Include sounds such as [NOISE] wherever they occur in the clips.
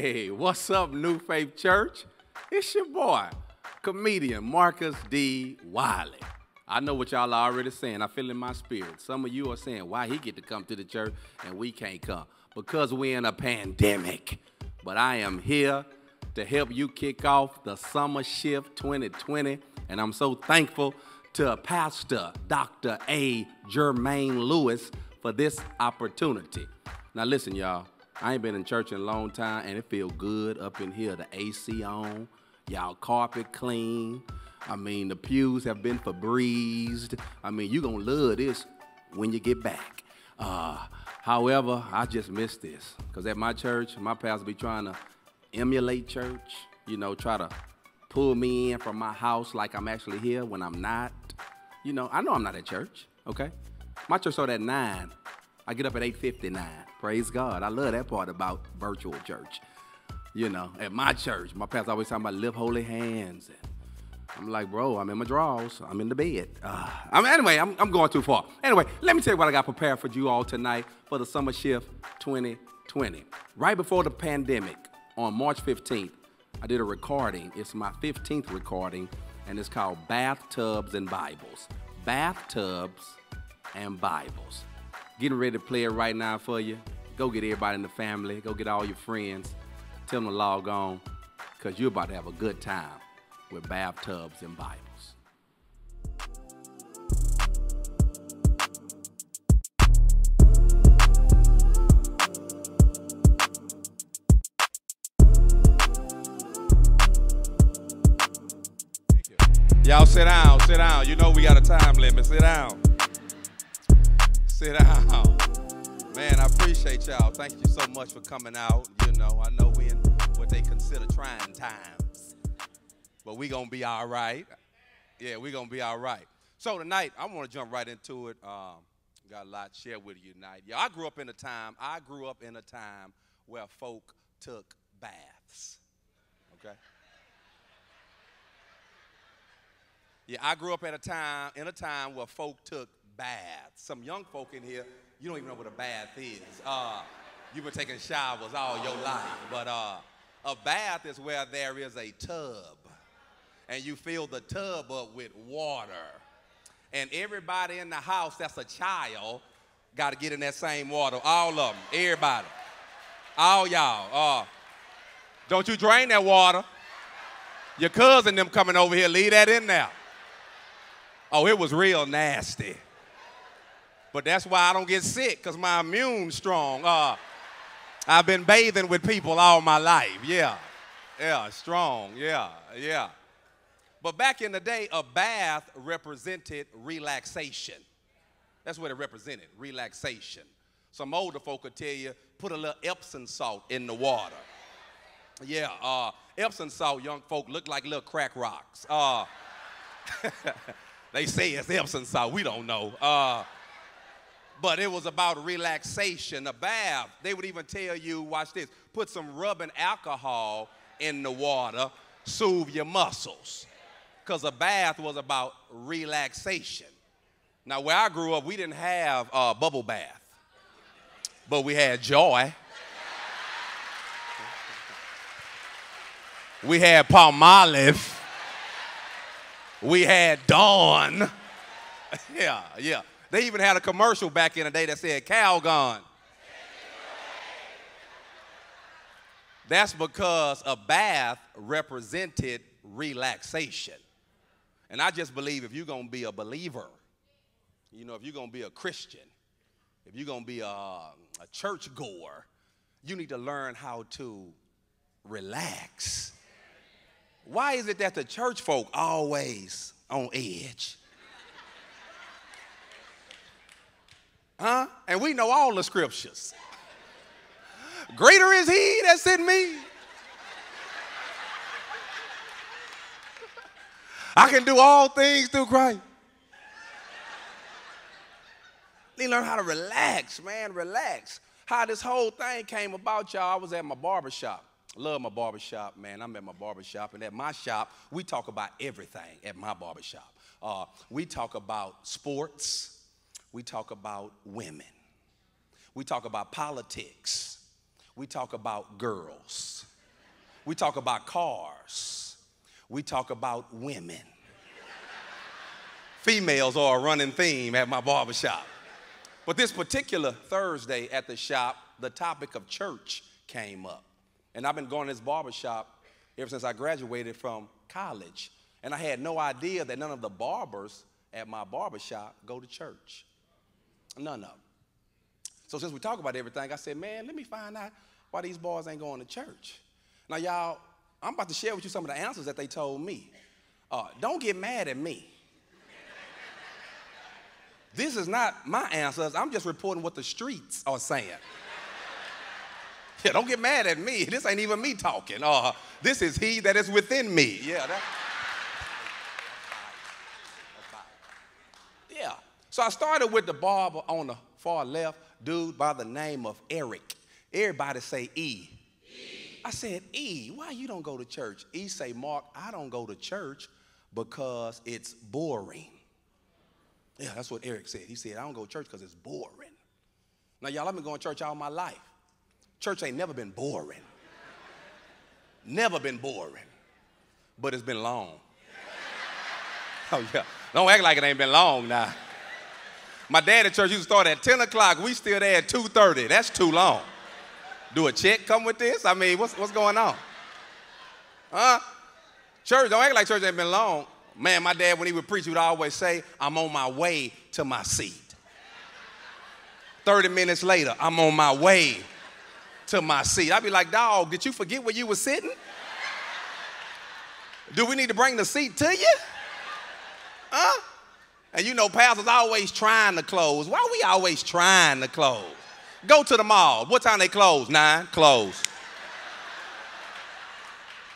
Hey, what's up, New Faith Church? It's your boy, comedian Marcus D. Wiley. I know what y'all are already saying. I feel in my spirit. Some of you are saying, why he get to come to the church and we can't come? Because we're in a pandemic. But I am here to help you kick off the Summer Shift 2020. And I'm so thankful to Pastor Dr. A. Jermaine Lewis for this opportunity. Now listen, y'all. I ain't been in church in a long time, and it feel good up in here. The AC on, y'all carpet clean. I mean, the pews have been Febrezed. I mean, you gonna love this when you get back. Uh, however, I just miss this because at my church, my pastor be trying to emulate church. You know, try to pull me in from my house like I'm actually here when I'm not. You know, I know I'm not at church. Okay, my church started at nine. I get up at 8:59. Praise God. I love that part about virtual church. You know, at my church, my pastor always talking about lift holy hands. And I'm like, bro, I'm in my drawers. I'm in the bed. Uh, I mean, anyway, I'm, I'm going too far. Anyway, let me tell you what I got prepared for you all tonight for the Summer Shift 2020. Right before the pandemic, on March 15th, I did a recording. It's my 15th recording, and it's called Bathtubs and Bibles. Bathtubs and Bibles. Getting ready to play it right now for you. Go get everybody in the family. Go get all your friends. Tell them to log on because you're about to have a good time with bathtubs and Bibles. Y'all sit down, sit down. You know we got a time limit. Sit down. Sit down. [LAUGHS] Man, I appreciate y'all. Thank you so much for coming out. You know, I know we in what they consider trying times. But we gonna be all right. Yeah, we gonna be all right. So tonight, I want to jump right into it. Um, got a lot to share with you tonight. Yeah, I grew up in a time, I grew up in a time where folk took baths. Okay? Yeah, I grew up at a time in a time where folk took baths. Some young folk in here, you don't even know what a bath is. Uh, you've been taking showers all your life, but uh, a bath is where there is a tub, and you fill the tub up with water, and everybody in the house that's a child got to get in that same water. All of them, everybody, all y'all. Uh, don't you drain that water. Your cousin them coming over here, leave that in there. Oh, it was real nasty. But that's why I don't get sick, because my immune strong. Uh, I've been bathing with people all my life. Yeah. Yeah, strong. Yeah, yeah. But back in the day, a bath represented relaxation. That's what it represented, relaxation. Some older folk could tell you, put a little Epsom salt in the water. Yeah, uh, Epsom salt, young folk, look like little crack rocks. Uh, [LAUGHS] They say it's Epsom salt. We don't know. Uh, but it was about relaxation, a bath. They would even tell you, watch this, put some rubbing alcohol in the water, soothe your muscles. Because a bath was about relaxation. Now, where I grew up, we didn't have a bubble bath, but we had joy. We had Palmolive. We had Dawn. [LAUGHS] yeah, yeah. They even had a commercial back in the day that said Calgon. That's because a bath represented relaxation. And I just believe if you're going to be a believer, you know, if you're going to be a Christian, if you're going to be a, a church goer, you need to learn how to relax. Why is it that the church folk always on edge? Huh? And we know all the scriptures. Greater is he that's in me. I can do all things through Christ. Need to learn how to relax, man, relax. How this whole thing came about, y'all, I was at my barber shop. Love my barbershop, man. I'm at my barbershop, and at my shop, we talk about everything at my barbershop. Uh, we talk about sports, we talk about women, we talk about politics, we talk about girls. We talk about cars. We talk about women. Females are a running theme at my barbershop. But this particular Thursday at the shop, the topic of church came up. And I've been going to this barbershop ever since I graduated from college. And I had no idea that none of the barbers at my barbershop go to church. None of them. So since we talk about everything, I said, man, let me find out why these boys ain't going to church. Now, y'all, I'm about to share with you some of the answers that they told me. Uh, don't get mad at me. this is not my answers. I'm just reporting what the streets are saying. Yeah, don't get mad at me. This ain't even me talking. Uh, this is he that is within me. Yeah, that. Yeah. So I started with the barber on the far left, dude by the name of Eric. Everybody say E. e. I said, E, why you don't go to church? E say, Mark, I don't go to church because it's boring. Yeah, that's what Eric said. He said, I don't go to church because it's boring. Now, y'all, I've been going to church all my life. Church ain't never been boring. never been boring. But it's been long. [LAUGHS] oh, yeah. Don't act like it ain't been long now. My dad at church used to start at 10 o'clock. We still there at 2.30. That's too long. Do a check come with this? I mean, what's, what's going on? Huh? Church, don't act like church ain't been long. Man, my dad, when he would preach, he would always say, I'm on my way to my seat. 30 minutes later, I'm on my way to my seat. I'd be like, dog, did you forget where you were sitting? Do we need to bring the seat to you? Huh? And you know, pastors always trying to close. Why we always trying to close? Go to the mall. What time they close? Nine. Close.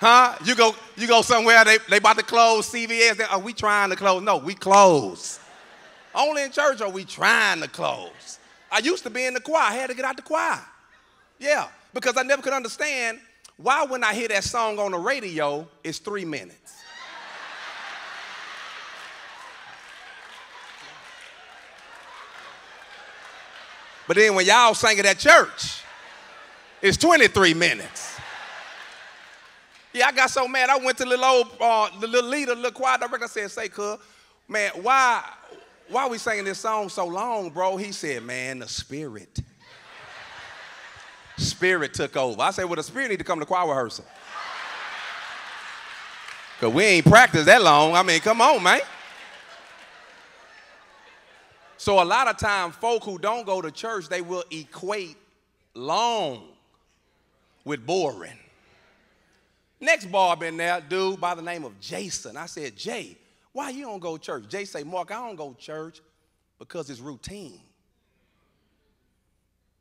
Huh? You go, you go somewhere, they, they about to close CVS. They, are we trying to close? No, we close. Only in church are we trying to close. I used to be in the choir. I had to get out the choir. Yeah, because I never could understand why when I hear that song on the radio, it's three minutes. But then when y'all sang it at church, it's 23 minutes. Yeah, I got so mad. I went to the little old, uh, the little leader, little choir director. I said, "Say, cuz, man, why, why we singing this song so long, bro?" He said, "Man, the spirit, spirit took over." I said, "Well, the spirit need to come to choir rehearsal, cause we ain't practiced that long. I mean, come on, man." So a lot of times, folk who don't go to church, they will equate long with boring. Next barb in there, dude by the name of Jason. I said, Jay, why you don't go to church? Jay say, Mark, I don't go to church because it's routine.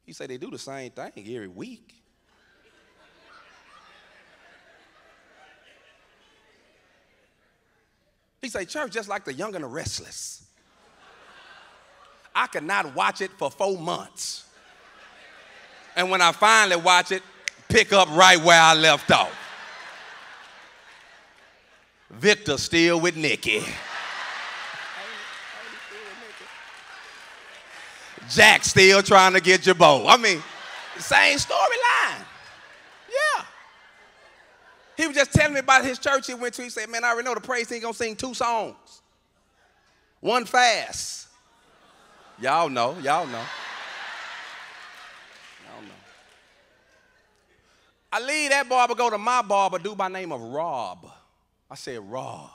He said they do the same thing every week. He say, church just like the young and the restless. I could not watch it for four months. And when I finally watch it, pick up right where I left off. Victor still with Nikki. Jack still trying to get your bow. I mean, same storyline. Yeah. He was just telling me about his church he went to. He said, Man, I already know the praise team gonna sing two songs. One fast Y'all know, y'all know. Y'all know. I leave that barber, go to my barber, dude by name of Rob. I said, Rob,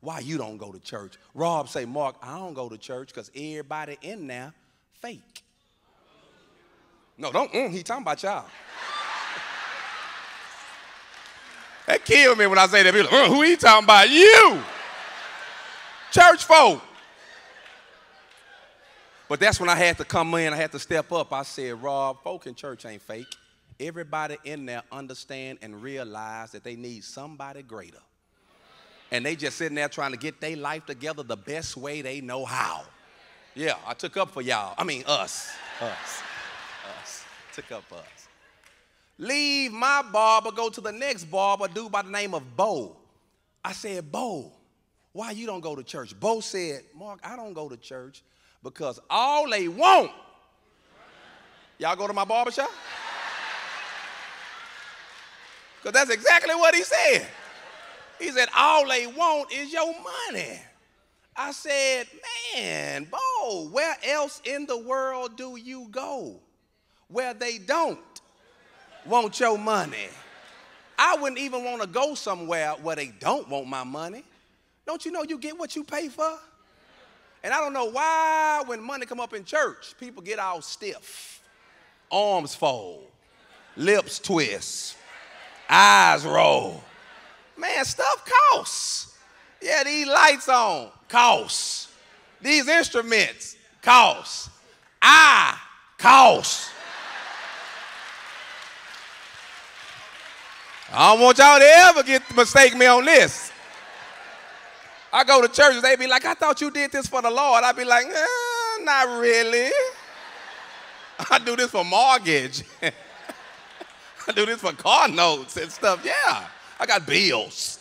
why you don't go to church? Rob say, Mark, I don't go to church because everybody in there fake. No, don't, mm, he talking about y'all. that killed me when I say that. Like, uh, who he talking about? You. Church folk. But that's when I had to come in, I had to step up. I said, Rob, folk in church ain't fake. Everybody in there understand and realize that they need somebody greater. And they just sitting there trying to get their life together the best way they know how. Yeah, I took up for y'all. I mean, us. Us. Us. Took up us. Leave my barber, go to the next barber, dude by the name of Bo. I said, Bo, why you don't go to church? Bo said, Mark, I don't go to church because all they want, y'all go to my barbershop? Because that's exactly what he said. He said, All they want is your money. I said, Man, Bo, where else in the world do you go where they don't want your money? I wouldn't even want to go somewhere where they don't want my money. Don't you know you get what you pay for? And I don't know why when money come up in church, people get all stiff, arms fold, lips twist, eyes roll. Man, stuff costs. Yeah, these lights on, costs. These instruments, costs. I, costs. I don't want y'all to ever get mistake me on this. I go to churches, they be like, I thought you did this for the Lord. I be like, eh, not really. [LAUGHS] I do this for mortgage. [LAUGHS] I do this for car notes and stuff. Yeah, I got bills.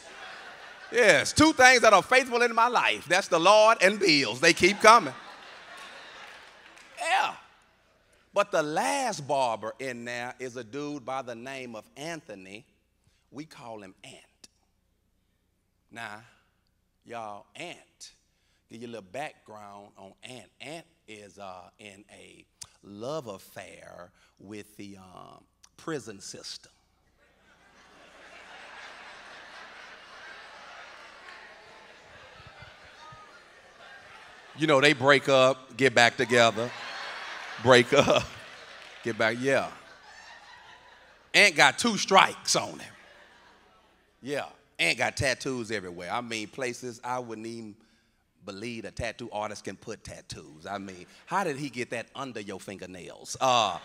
Yes, two things that are faithful in my life. That's the Lord and bills. They keep coming. Yeah. But the last barber in there is a dude by the name of Anthony. We call him Ant. Now, y'all, Ant, give you a little background on Ant. Ant is uh, in a love affair with the um, prison system. you know, they break up, get back together, break up, get back, yeah. Ant got two strikes on him. Yeah, Ant got tattoos everywhere. I mean, places I wouldn't even believe a tattoo artist can put tattoos. I mean, how did he get that under your fingernails? Uh,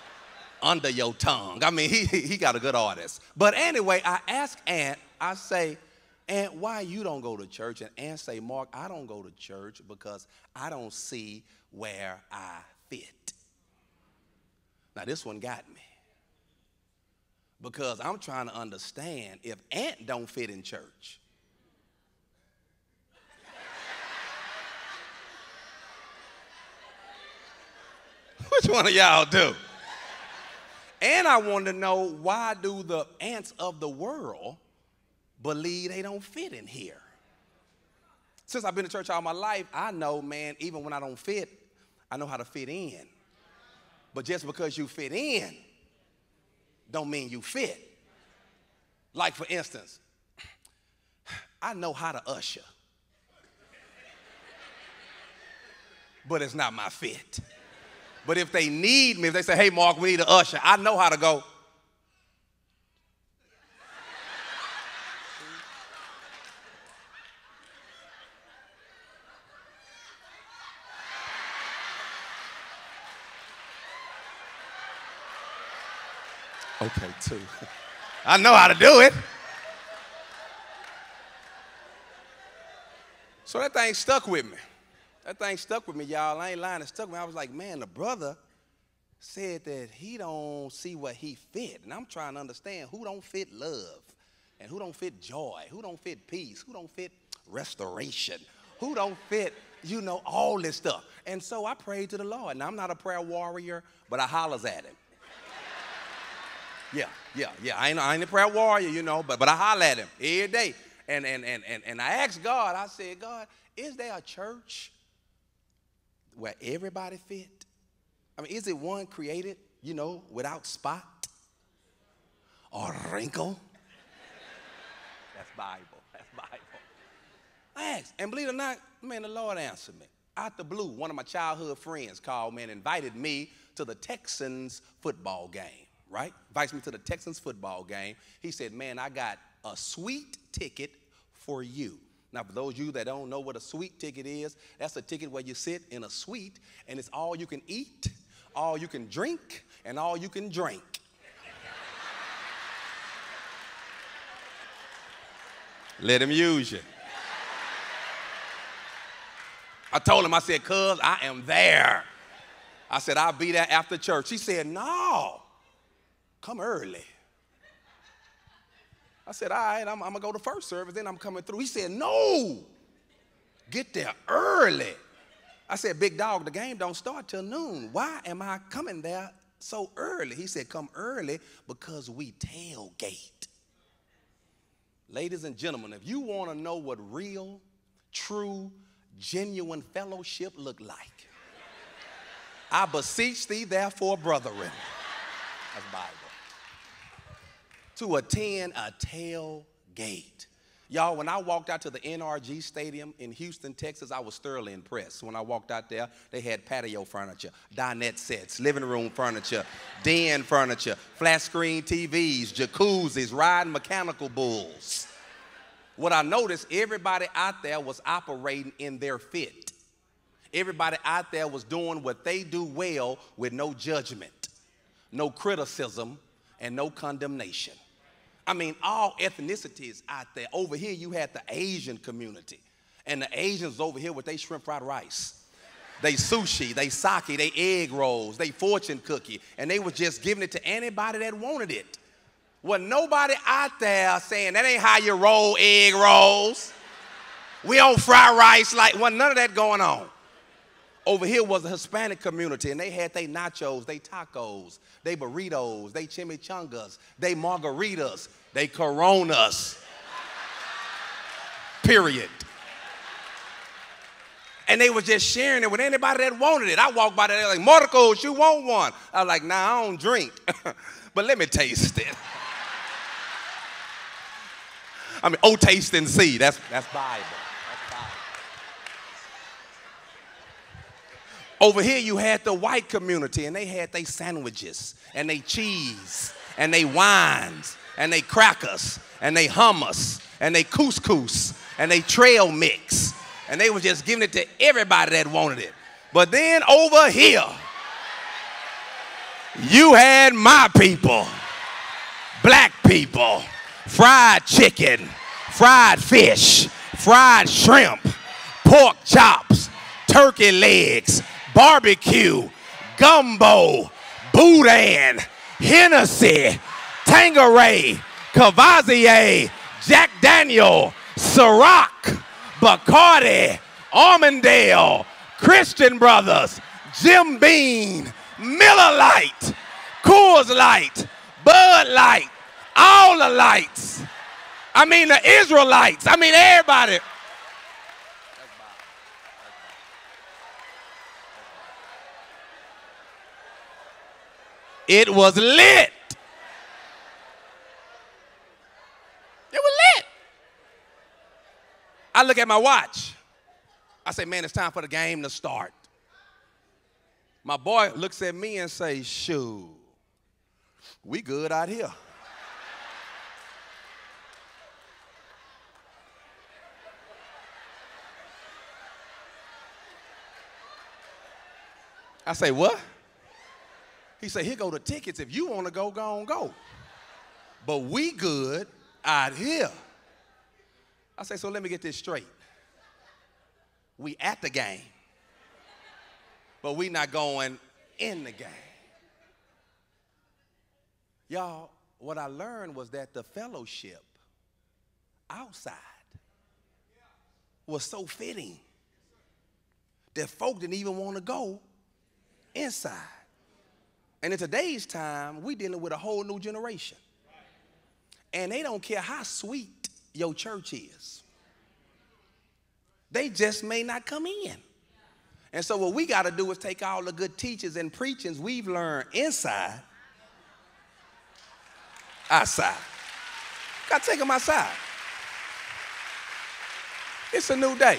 under your tongue. I mean, he, he got a good artist. But anyway, I ask Ant, I say, Ant, why you don't go to church? And Ant say, Mark, I don't go to church because I don't see where I fit. Now, this one got me. Because I'm trying to understand if Ant don't fit in church. [LAUGHS] Which one of y'all do? And I want to know why do the ants of the world believe they don't fit in here? Since I've been to church all my life, I know, man, even when I don't fit, I know how to fit in. But just because you fit in, don't mean you fit. Like, for instance, I know how to usher, but it's not my fit. But if they need me, if they say, hey, Mark, we need an usher, I know how to go. Okay, two. [LAUGHS] I know how to do it. So that thing stuck with me. That thing stuck with me, y'all. I ain't lying. It stuck with me. I was like, man, the brother said that he don't see what he fit. And I'm trying to understand who don't fit love and who don't fit joy, who don't fit peace, who don't fit restoration, who don't fit, you know, all this stuff. And so I prayed to the Lord. Now I'm not a prayer warrior, but I hollers at him. Yeah, yeah, yeah. I ain't, I ain't a prayer warrior, you know, but, but I holler at him every day. And, and, and, and, and I asked God, I said, God, is there a church where everybody fit? I mean, is it one created, you know, without spot or wrinkle? That's Bible. That's Bible. I asked, and believe it or not, man, the Lord answered me. Out the blue, one of my childhood friends called me and invited me to the Texans football game, right? Invites me to the Texans football game. He said, man, I got a sweet ticket for you. Now, for those of you that don't know what a suite ticket is, that's a ticket where you sit in a suite and it's all you can eat, all you can drink, and all you can drink. Let him use you. I told him, I said, cuz I am there. I said, I'll be there after church. He said, no, come early. I said, all right, I'm, I'm gonna go to first service, then I'm coming through. He said, no, get there early. I said, big dog, the game don't start till noon. Why am I coming there so early? He said, come early because we tailgate. Ladies and gentlemen, if you want to know what real, true, genuine fellowship look like, I beseech thee, therefore, brethren, that's Bible, to attend a tailgate. Y'all, when I walked out to the NRG Stadium in Houston, Texas, I was thoroughly impressed. When I walked out there, they had patio furniture, dinette sets, living room furniture, [LAUGHS] den furniture, flat screen TVs, jacuzzis, riding mechanical bulls. What I noticed, everybody out there was operating in their fit. Everybody out there was doing what they do well with no judgment, no criticism, and no condemnation. I mean, all ethnicities out there. Over here, you had the Asian community, and the Asians over here with their shrimp fried rice. They sushi, they sake, they egg rolls, they fortune cookie, and they were just giving it to anybody that wanted it. Well, nobody out there saying that ain't how you roll egg rolls. We don't fry rice like, well, none of that going on. Over here was a Hispanic community, and they had their nachos, they tacos, they burritos, they chimichangas, they margaritas, they coronas. Period. And they was just sharing it with anybody that wanted it. I walked by there like, Marcos, you want one? I was like, nah, I don't drink. [LAUGHS] but let me taste it. [LAUGHS] I mean, oh, taste and see. That's, that's Bible. Over here, you had the white community, and they had their sandwiches, and they cheese, and they wines, and they crackers, and they hummus, and they couscous, and they trail mix. And they were just giving it to everybody that wanted it. But then over here, you had my people, black people, fried chicken, fried fish, fried shrimp, pork chops, turkey legs, barbecue, gumbo, boudin, Hennessy, Tanqueray, Courvoisier, Jack Daniel, Ciroc, Bacardi, Armadale, Christian Brothers, Jim Beam, Miller Lite, Coors Light, Bud Light, all the lights. I mean the Israelites. I mean everybody. It was lit. It was lit. I look at my watch. I say, man, it's time for the game to start. My boy looks at me and says, shoo, we good out here. I say, what? He said, here go the tickets. If you want to go, go on, go. But we good out here. I say, so let me get this straight. We at the game, but we not going in the game. Y'all, what I learned was that the fellowship outside was so fitting that folk didn't even want to go inside. And in today's time, we're dealing with a whole new generation. And they don't care how sweet your church is. They just may not come in. And so what we got to do is take all the good teachers and preachings we've learned inside, outside. Got to take them outside. It's a new day.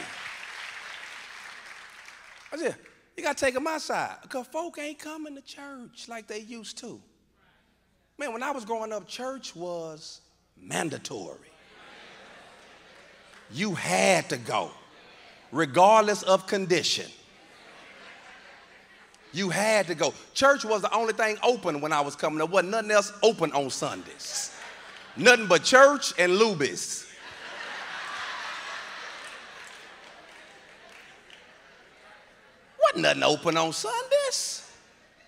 I said, you got to take them outside because folk ain't coming to church like they used to. Man, when I was growing up, church was mandatory. You had to go, regardless of condition. You had to go. Church was the only thing open when I was coming. There wasn't nothing else open on Sundays. Nothing but church and Luby's. nothing open on Sundays.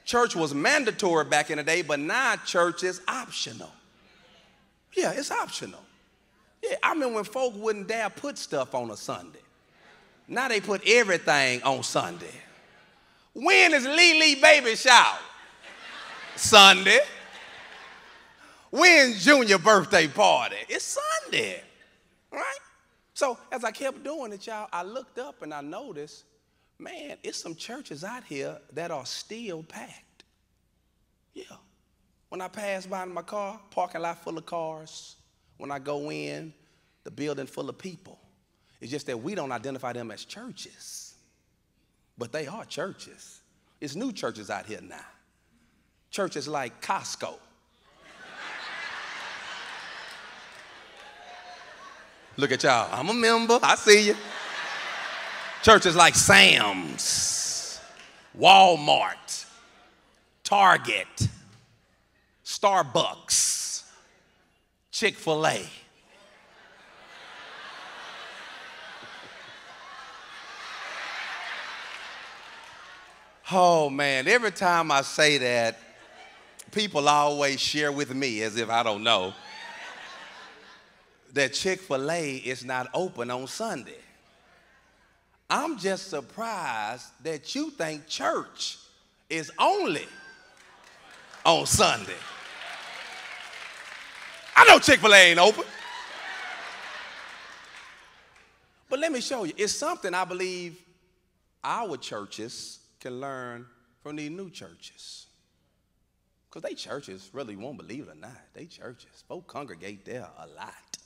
Church was mandatory back in the day, but now church is optional. Yeah, it's optional. Yeah, I mean when folk wouldn't dare put stuff on a Sunday. Now they put everything on Sunday. When is Lee Lee baby shower? Sunday. When's junior birthday party? It's Sunday. Right? So as I kept doing it, y'all, I looked up and I noticed, man, it's some churches out here that are still packed. Yeah. When I pass by in my car, parking lot full of cars. When I go in, the building full of people. It's just that we don't identify them as churches, but they are churches. It's new churches out here now. Churches like Costco. Look at y'all. I'm a member. I see you. Churches like Sam's, Walmart, Target, Starbucks, Chick fil A. Oh man, every time I say that, people always share with me as if I don't know that Chick fil A is not open on Sunday. I'm just surprised that you think church is only on Sunday. I know Chick fil A ain't open. But let me show you, it's something I believe our churches can learn from these new churches. Because they churches really won't believe it or not. They churches, folks congregate there a lot.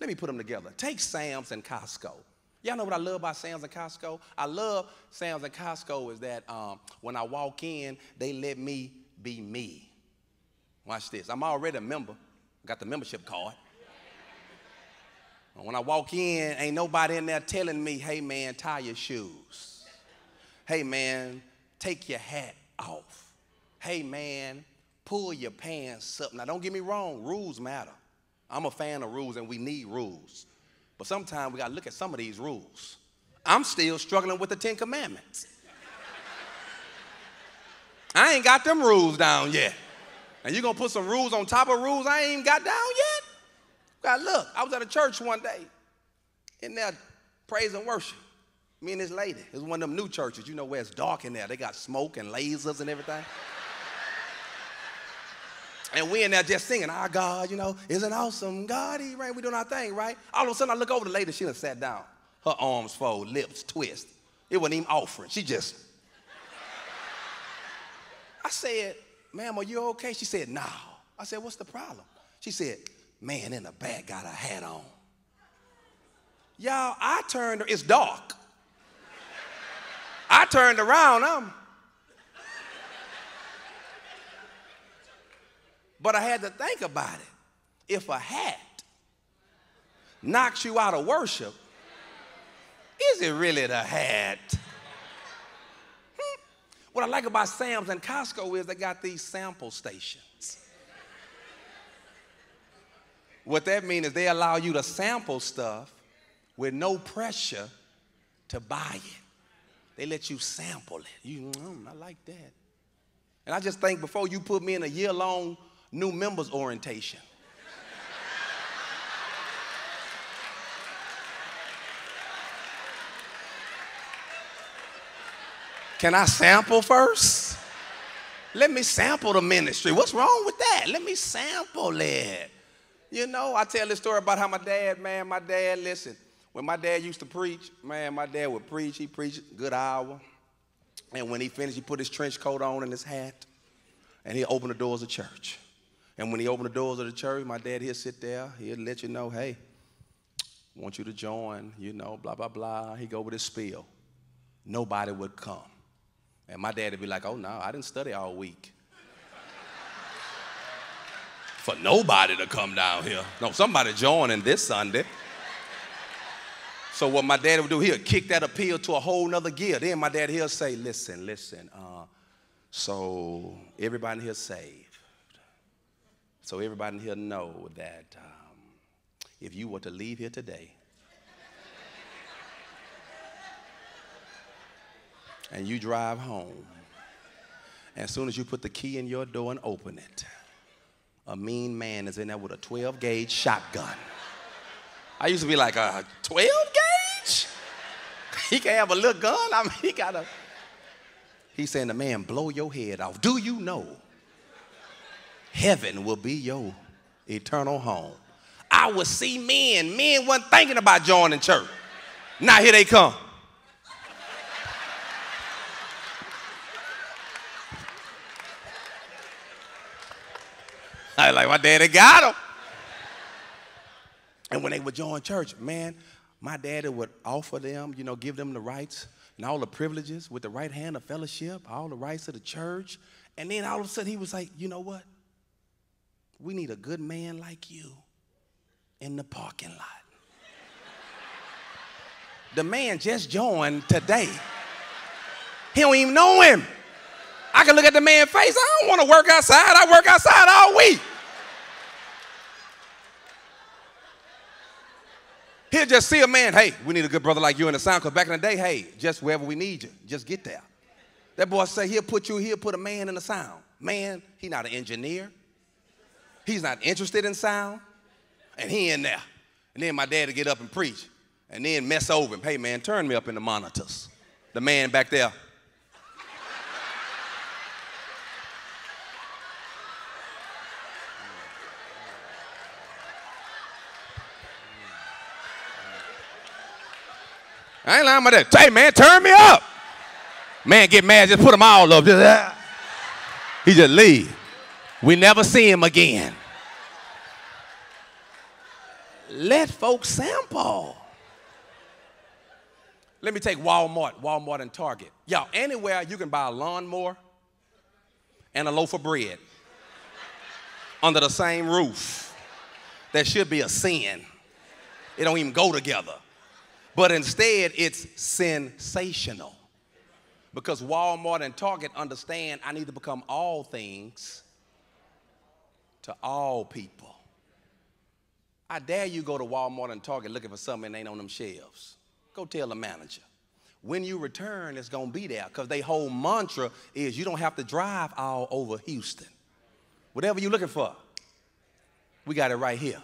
Let me put them together. Take Sam's and Costco. Y'all know what I love about Sam's and Costco? I love Sam's and Costco is that um, when I walk in, they let me be me. Watch this. I'm already a member. Got the membership card. When I walk in, ain't nobody in there telling me, hey man, tie your shoes. Hey man, take your hat off. Hey man, pull your pants up. Now don't get me wrong, rules matter. I'm a fan of rules and we need rules. But sometimes we got to look at some of these rules. I'm still struggling with the Ten Commandments. I ain't got them rules down yet. And you're gonna put some rules on top of rules I ain't even got down yet? God, look, I was at a church one day in there praise and worship. Me and this lady. It was one of them new churches, you know, where it's dark in there. They got smoke and lasers and everything. And we in there just singing, our God, you know, is an awesome God. He right, we doing our thing, right? All of a sudden I look over the lady, she done sat down. Her arms fold, lips twist. It wasn't even offering. She just. [LAUGHS] I said, ma'am, are you okay? She said, no. I said, what's the problem? She said, man in the back got a hat on. Y'all, I turned, it's dark. I turned around, I'm But I had to think about it. If a hat knocks you out of worship, is it really the hat? Hmm. What I like about Sam's and Costco is they got these sample stations. What that means is they allow you to sample stuff with no pressure to buy it. They let you sample it. You, mm, I like that. And I just think before you put me in a year long new members orientation. Can I sample first? Let me sample the ministry. What's wrong with that? Let me sample it. You know, I tell this story about how my dad, man, my dad, listen, when my dad used to preach, man, my dad would preach. He preached a good hour. And when he finished, he put his trench coat on and his hat, and he opened the doors of church. And when he opened the doors of the church, my dad, he'd sit there, he'd let you know, hey, want you to join, you know, blah, blah, blah. He'd go with his spiel. Nobody would come. And my dad would be like, oh, no, I didn't study all week. [LAUGHS] For nobody to come down here. No, somebody joining this Sunday. So what my dad would do, he'll kick that appeal to a whole nother gear. Then my dad, he'll say, listen, listen, uh, so everybody here saved. So everybody here know that um, if you were to leave here today and you drive home, as soon as you put the key in your door and open it, a mean man is in there with a 12 gauge shotgun. I used to be like, a 12 gauge? He can have a little gun? I mean, he got a. He's saying, the man, blow your head off. Do you know heaven will be your eternal home. I would see men. Men wasn't thinking about joining church. Now here they come. I like my daddy got them. And when they would join church, man, my daddy would offer them, you know, give them the rights and all the privileges with the right hand of fellowship, all the rights of the church. And then all of a sudden he was like, you know what? We need a good man like you in the parking lot. the man just joined today. He don't even know him. I can look at the man's face. I don't want to work outside. I work outside all week. He'll just see a man, hey, we need a good brother like you in the sound, because back in the day, hey, just wherever we need you, just get there. That boy say he'll put you, he'll put a man in the sound. Man, he not an engineer. He's not interested in sound. And he in there. And then my dad to get up and preach. And then mess over him. Hey man, turn me up in the monitors. The man back there. I ain't lying about that. Hey, man, turn me up. Man, get mad, just put them all up. Just, uh, he just leave. We never see him again. Let folks sample. Let me take Walmart, Walmart and Target. Y'all, anywhere you can buy a lawnmower and a loaf of bread under the same roof. That should be a sin. It don't even go together. But instead, it's sensational. Because Walmart and Target understand I need to become all things to all people. I dare you go to Walmart and Target looking for something that ain't on them shelves. Go tell the manager. When you return, it's gonna be there because their whole mantra is you don't have to drive all over Houston. Whatever you're looking for, we got it right here.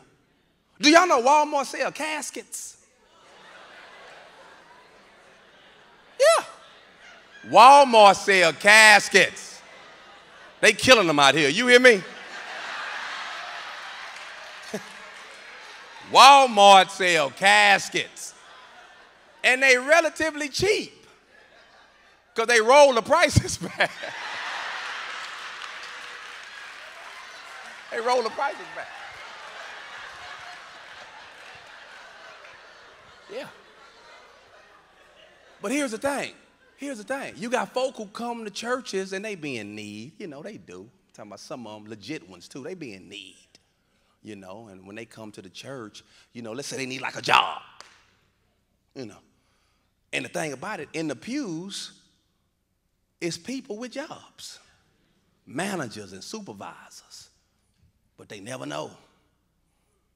Do y'all know Walmart sell caskets? Yeah. Walmart sell caskets. They killing them out here. You hear me? Walmart sell caskets. And they relatively cheap. Because they roll the prices [LAUGHS] back. they roll the prices back. Yeah. But here's the thing. Here's the thing. You got folk who come to churches and they be in need. You know, they do. I'm talking about some of them legit ones too. They be in need. You know, and when they come to the church, you know, let's say they need like a job. You know. And the thing about it, in the pews, it's people with jobs, managers and supervisors. But they never know.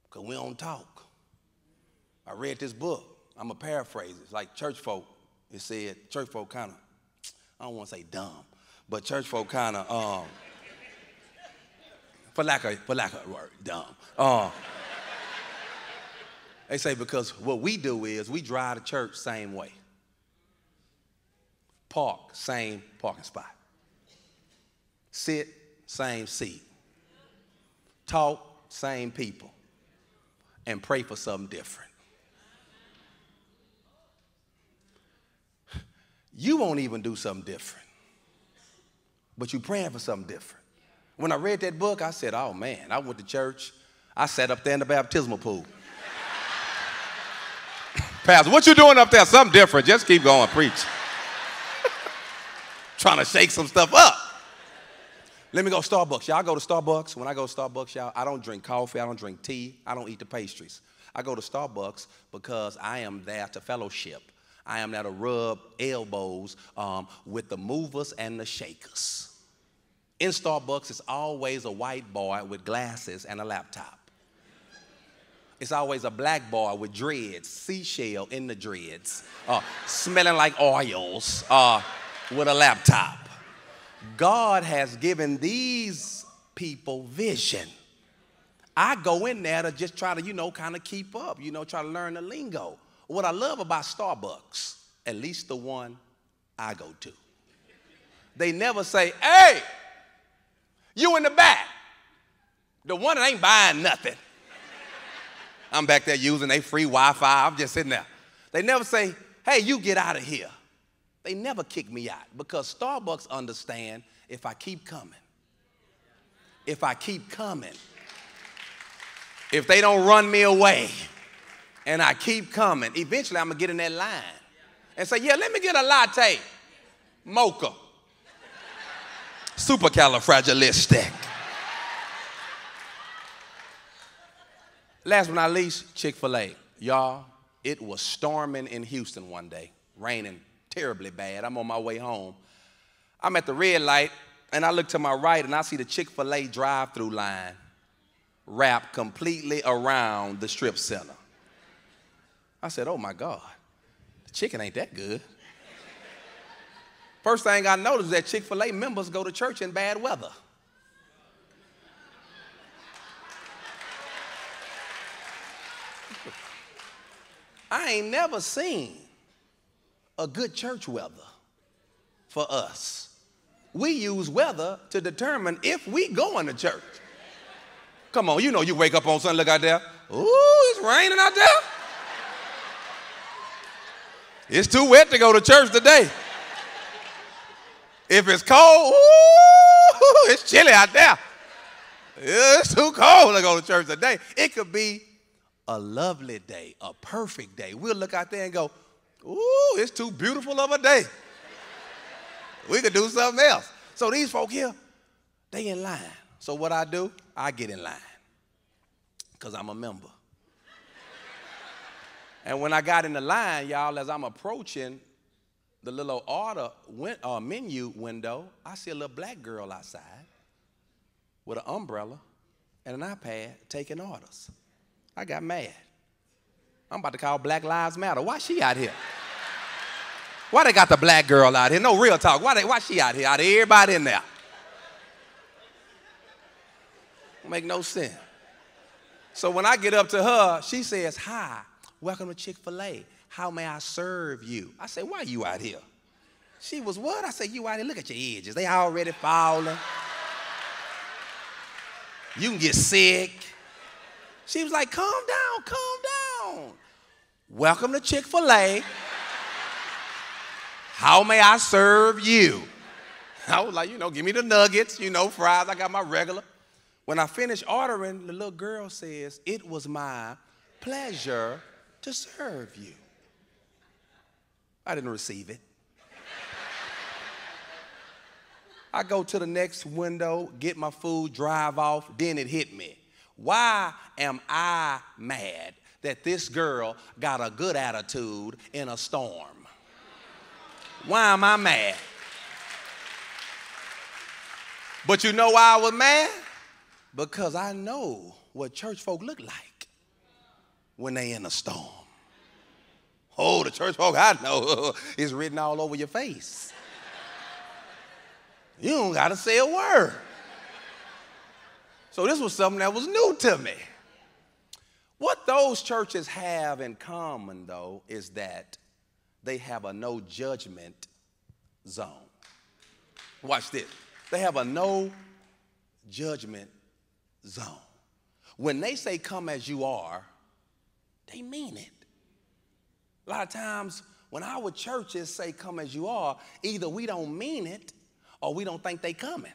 Because we don't talk. I read this book. I'm to paraphrase it. It's like church folk it said church folk kind of, I don't want to say dumb, but church folk kind of, um, for lack of for lack of word, dumb. Uh, they say because what we do is we drive to church same way. Park, same parking spot. Sit, same seat. Talk, same people. And pray for something different. you won't even do something different. But you're praying for something different. When I read that book, I said, oh man, I went to church. I sat up there in the baptismal pool. [LAUGHS] Pastor, what you doing up there? Something different. Just keep going, preach. [LAUGHS] Trying to shake some stuff up. Let me go Starbucks. Y'all go to Starbucks. When I go to Starbucks, y'all, I don't drink coffee, I don't drink tea, I don't eat the pastries. I go to Starbucks because I am there to fellowship. I am there to rub elbows um, with the movers and the shakers. In Starbucks, it's always a white boy with glasses and a laptop. It's always a black boy with dreads, seashell in the dreads, uh, smelling like oils uh, with a laptop. God has given these people vision. I go in there to just try to, you know, kind of keep up, you know, try to learn the lingo. What I love about Starbucks, at least the one I go to, they never say, hey, you in the back, the one that ain't buying nothing. I'm back there using their free Wi-Fi. I'm just sitting there. They never say, hey, you get out of here. They never kick me out because Starbucks understand if I keep coming, if I keep coming, if they don't run me away and I keep coming, eventually I'm gonna get in that line and say, yeah, let me get a latte, mocha, supercalifragilistic. Last but not least, Chick fil A. Y'all, it was storming in Houston one day, raining terribly bad. I'm on my way home. I'm at the red light, and I look to my right, and I see the Chick fil A drive through line wrapped completely around the strip center. I said, Oh my God, the chicken ain't that good. First thing I noticed is that Chick fil A members go to church in bad weather. I ain't never seen a good church weather for us. We use weather to determine if we going to church. Come on, you know you wake up on Sunday, look out there. Ooh, it's raining out there. It's too wet to go to church today. If it's cold, ooh, [LAUGHS] it's chilly out there. It's too cold to go to church today. It could be a lovely day, a perfect day. We'll look out there and go, ooh, it's too beautiful of a day. we could do something else. So these folk here, they in line. So what I do, I get in line because I'm a member. and when I got in the line, y'all, as I'm approaching the little order win, uh, menu window, I see a little black girl outside with an umbrella and an iPad taking orders. I got mad. I'm about to call Black Lives Matter. Why she out here? Why they got the black girl out here? No real talk. Why they, why she out here? Out of everybody in there. Make no sense. So when I get up to her, she says, Hi, welcome to Chick-fil-A. How may I serve you? I say, Why are you out here? She was what? I said, You out here, look at your edges. They already falling. You can get sick. She was like, calm down, calm down. Welcome to Chick fil A. How may I serve you? I was like, you know, give me the nuggets, you know, fries. I got my regular. When I finished ordering, the little girl says, It was my pleasure to serve you. I didn't receive it. I go to the next window, get my food, drive off, then it hit me. Why am I mad that this girl got a good attitude in a storm? Why am I mad? But you know why I was mad? Because I know what church folk look like when they in a storm. The church folk I know is written all over your face. You don't got to say a word. So this was something that was new to me. What those churches have in common, though, is that they have a no judgment zone. Watch this. They have a no judgment zone. When they say come as you are, they mean it. A lot of times when our churches say come as you are, either we don't mean it or we don't think they coming.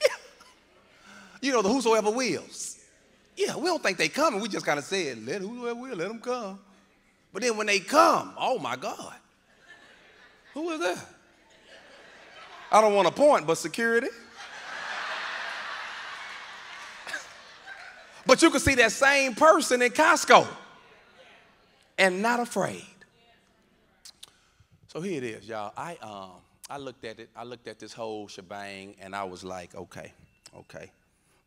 [LAUGHS] You know, the whosoever wills. Yeah, we don't think they coming. We just kind of said, let whoever will, let them come. But then when they come, oh my God. Who is that? I don't want to point, but security. But you can see that same person in Costco and not afraid. So here it is, y'all. I um I looked at it, I looked at this whole shebang and I was like, okay, okay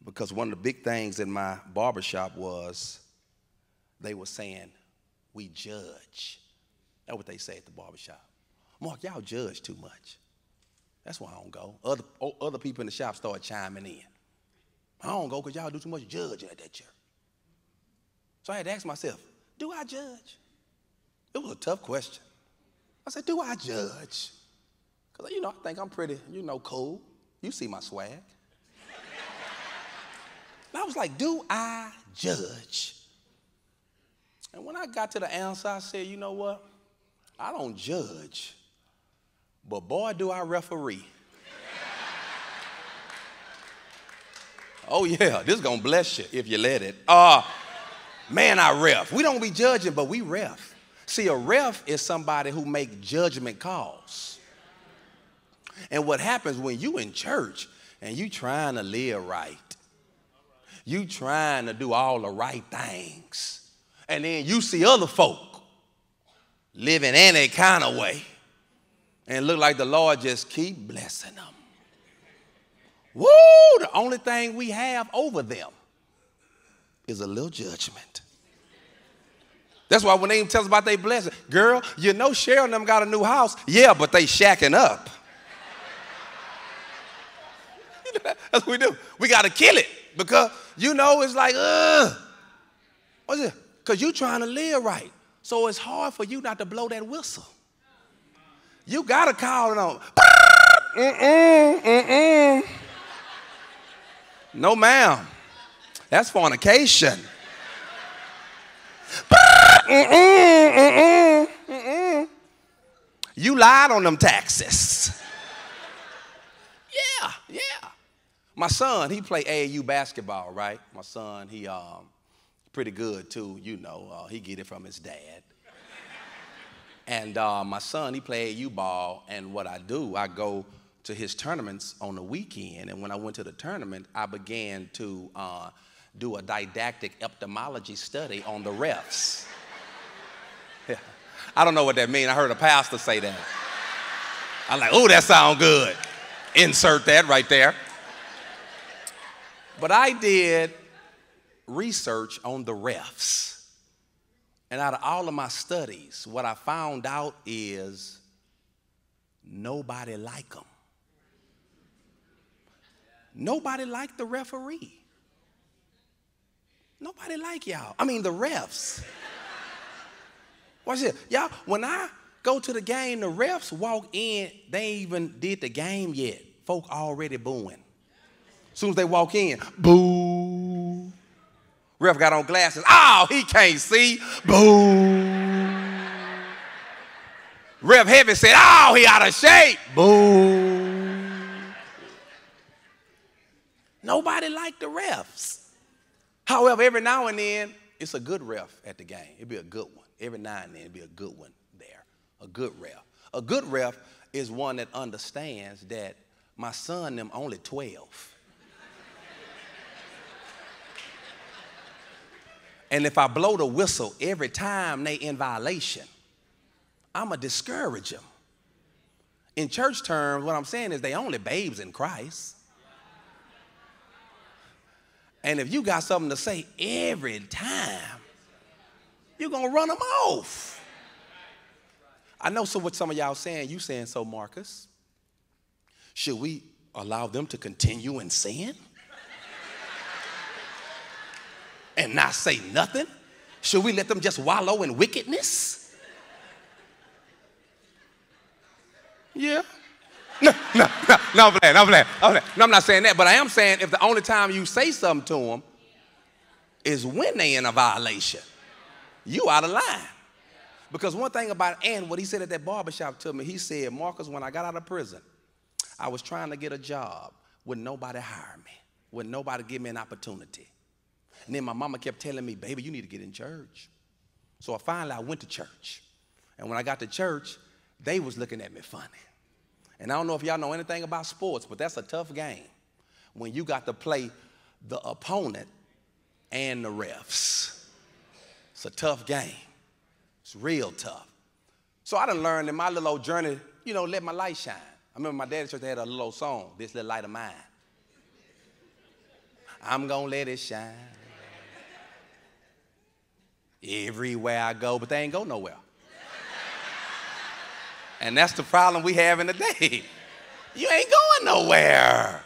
because one of the big things in my barbershop was they were saying, we judge. That's what they say at the barbershop. Mark, y'all judge too much. That's why I don't go. Other, other people in the shop start chiming in. I don't go because y'all do too much judging at that church. So I had to ask myself, do I judge? It was a tough question. I said, do I judge? Because, you know, I think I'm pretty, you know, cool. You see my swag. I was like, do I judge? And when I got to the answer, I said, you know what? I don't judge, but boy, do I referee. Oh, yeah, this is gonna bless you if you let it. Uh, man, I ref. We don't be judging, but we ref. See, a ref is somebody who make judgment calls. And what happens when you in church and you trying to live right, you trying to do all the right things, and then you see other folk living any kind of way, and look like the Lord just keep blessing them. Woo! The only thing we have over them is a little judgment. That's why when they even tell us about their blessing, girl, you know Cheryl and them got a new house. Yeah, but they shacking up. [LAUGHS] That's what we do. We got to kill it because you know it's like, ugh. What's it? Because you trying to live right. So it's hard for you not to blow that whistle. You got to call it on. [LAUGHS] Mm-mm, mm-mm. No, ma'am. That's fornication. Mm-mm, mm-mm, you lied on them taxes. yeah, yeah. My son, he play AAU basketball, right? My son, he um, pretty good too, you know. Uh, he get it from his dad. and uh, my son, he play AAU ball, and what I do, I go to his tournaments on the weekend. And when I went to the tournament, I began to uh, do a didactic ophthalmology study on the refs. [LAUGHS] I don't know what that means. I heard a pastor say that. I'm like, oh, that sounds good. Insert that right there. But I did research on the refs. And out of all of my studies, what I found out is nobody like them. Nobody liked the referee. Nobody like y'all. I mean, the refs. Watch this. Y'all, when I go to the game, the refs walk in, they even did the game yet. Folk already booing. As soon as they walk in, boo. Ref got on glasses. Oh, he can't see. Boo. Ref Heavy said, oh, he out of shape. Boo. Nobody liked the refs. However, every now and then, it's a good ref at the game. It'd be a good one every now and then it'd be a good one there, a good ref. A good ref is one that understands that my son them only 12. and if I blow the whistle every time they in violation, I'ma discourage them. In church terms, what I'm saying is they only babes in Christ. And if you got something to say every time, you're going to run them off. I know so what some of y'all saying. You saying so, Marcus. Should we allow them to continue in sin? and not say nothing? Should we let them just wallow in wickedness? Yeah. No, no, no, no, I'm playing, I'm. No, I'm not saying that, but I am saying if the only time you say something to them is when they in a violation you out of line. Because one thing about and what he said at that barbershop to me, he said, Marcus, when I got out of prison, I was trying to get a job when nobody hire me, when nobody give me an opportunity. And then my mama kept telling me, baby, you need to get in church. So I finally I went to church. And when I got to church, they was looking at me funny. And I don't know if y'all know anything about sports, but that's a tough game when you got to play the opponent and the refs. It's a tough game. It's real tough. So I done learned in my little old journey, you know, let my light shine. I remember my dad's church had a little old song, This Little Light of Mine. I'm gonna let it shine. Everywhere I go, but they ain't go nowhere. And that's the problem we have in the day. [LAUGHS] You ain't going nowhere.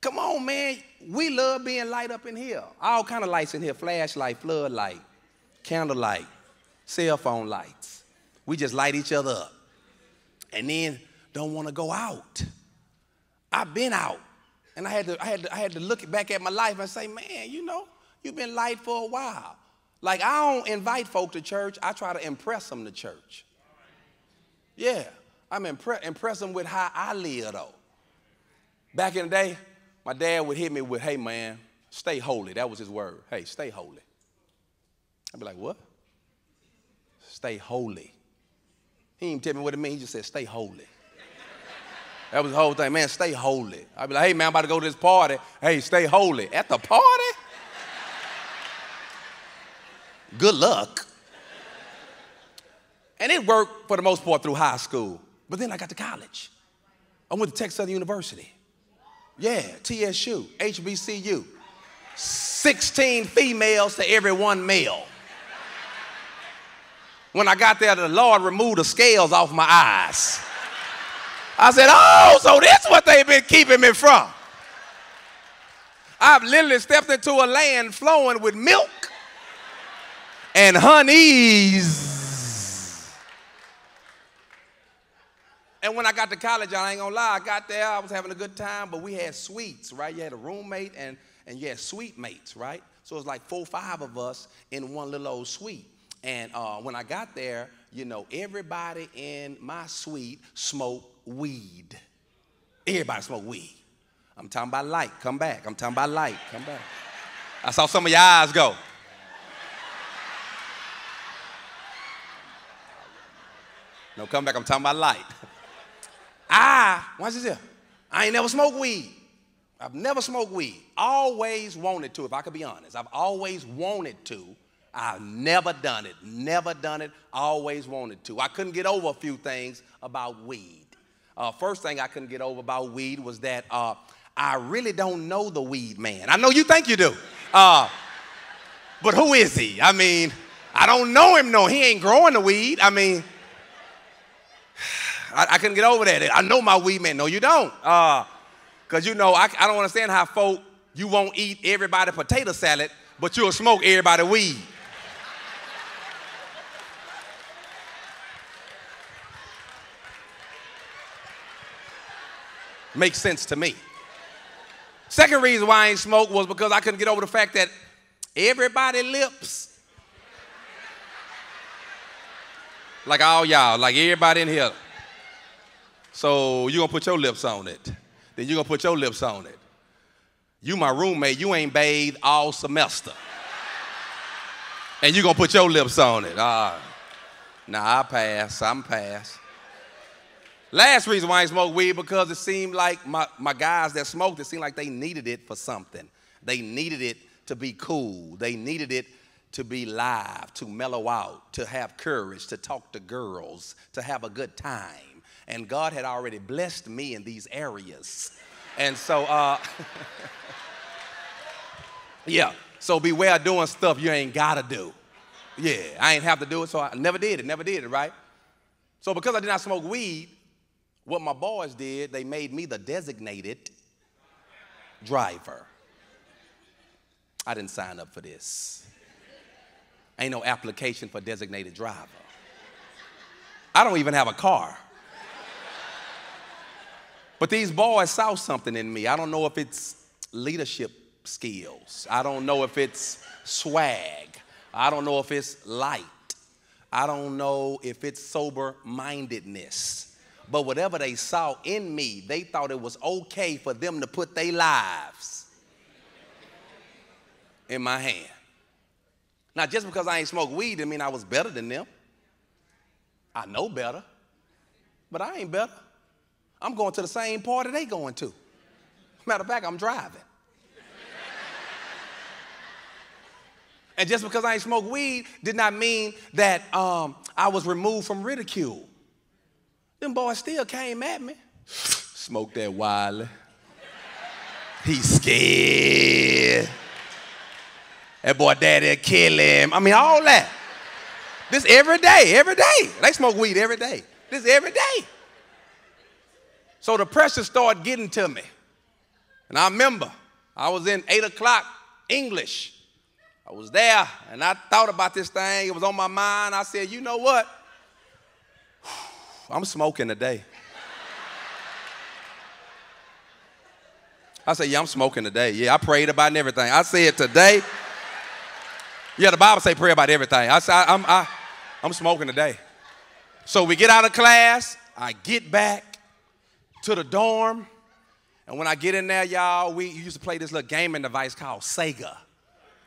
Come on, man. We love being light up in here. All kind of lights in here, flashlight, floodlight candlelight, cell phone lights. We just light each other up and then don't want to go out. I've been out And I had to, I had to, I had to look back at my life and say, man, you know, you've been light for a while. Like I don't invite folk to church. I try to impress them to church. Yeah, I'm impre- impress them with how I live though. Back in the day, my dad would hit me with, hey man, stay holy. That was his word. Hey, stay holy. I'd be like, what? Stay holy. He didn't tell me what it means. He just said, stay holy. That was the whole thing. Man, stay holy. I'd be like, hey, man, I'm about to go to this party. Hey, stay holy. At the party? Good luck. And it worked for the most part through high school. But then I got to college. I went to Texas Southern University. Yeah, TSU, HBCU. 16 females to every one male. When I got there, the Lord removed the scales off my eyes. I said, oh, so that's what they've been keeping me from. I've literally stepped into a land flowing with milk and honeys. And when I got to college, I ain't gonna lie, I got there, I was having a good time, but we had suites, right? You had a roommate and, and you had suite mates, right? So it was like four, five of us in one little old suite. And uh, when I got there, you know, everybody in my suite smoked weed. Everybody smoked weed. I'm talking about light. Come back. I'm talking about light. Come back. I saw some of your eyes go. No, come back. I'm talking about light. I, watch this here. I ain't never smoked weed. I've never smoked weed. Always wanted to, if I could be honest. I've always wanted to. I've never done it. Never done it. Always wanted to. I couldn't get over a few things about weed. Uh, first thing I couldn't get over about weed was that uh, I really don't know the weed man. I know you think you do. Uh, but who is he? I mean, I don't know him, no. He ain't growing the weed. I mean, I, I couldn't get over that. I know my weed man. No, you don't. Because, uh, you know, I, I don't understand how folk, you won't eat everybody potato salad, but you'll smoke everybody weed. Makes sense to me. Second reason why I ain't smoke was because I couldn't get over the fact that everybody lips. Like all y'all, like everybody in here. So you're gonna put your lips on it. Then you're gonna put your lips on it. You my roommate, you ain't bathed all semester. And you gonna put your lips on it. Uh, nah, I pass, I'm pass. Last reason why I smoke weed because it seemed like my, my guys that smoked it seemed like they needed it for something. They needed it to be cool. They needed it to be live, to mellow out, to have courage, to talk to girls, to have a good time. And God had already blessed me in these areas. And so, uh, [LAUGHS] yeah, so beware doing stuff you ain't gotta do. Yeah, I ain't have to do it, so I never did it, never did it, right? So because I did not smoke weed, what my boys did, they made me the designated driver. I didn't sign up for this. Ain't no application for designated driver. I don't even have a car. But these boys saw something in me. I don't know if it's leadership skills. I don't know if it's swag. I don't know if it's light. I don't know if it's sober mindedness. But whatever they saw in me, they thought it was okay for them to put their lives in my hand. Now, just because I ain't smoked weed didn't mean I was better than them. I know better, but I ain't better. I'm going to the same party they going to. Matter of fact, I'm driving. and just because I ain't smoked weed did not mean that um, I was removed from ridicule. Them boys still came at me. [SIGHS] Smoke that Wiley. He's scared. That boy daddy kill him. I mean, all that. This every day, every day. They smoke weed every day. This every day. So the pressure started getting to me. And I remember I was in 8 o'clock English. I was there and I thought about this thing. It was on my mind. I said, you know what? [SIGHS] I'm smoking today. I said, yeah, I'm smoking today. Yeah, I prayed about everything. I said today. Yeah, the Bible say pray about everything. I said, I'm, I, I'm smoking today. So we get out of class. I get back to the dorm. And when I get in there, y'all, we used to play this little gaming device called Sega.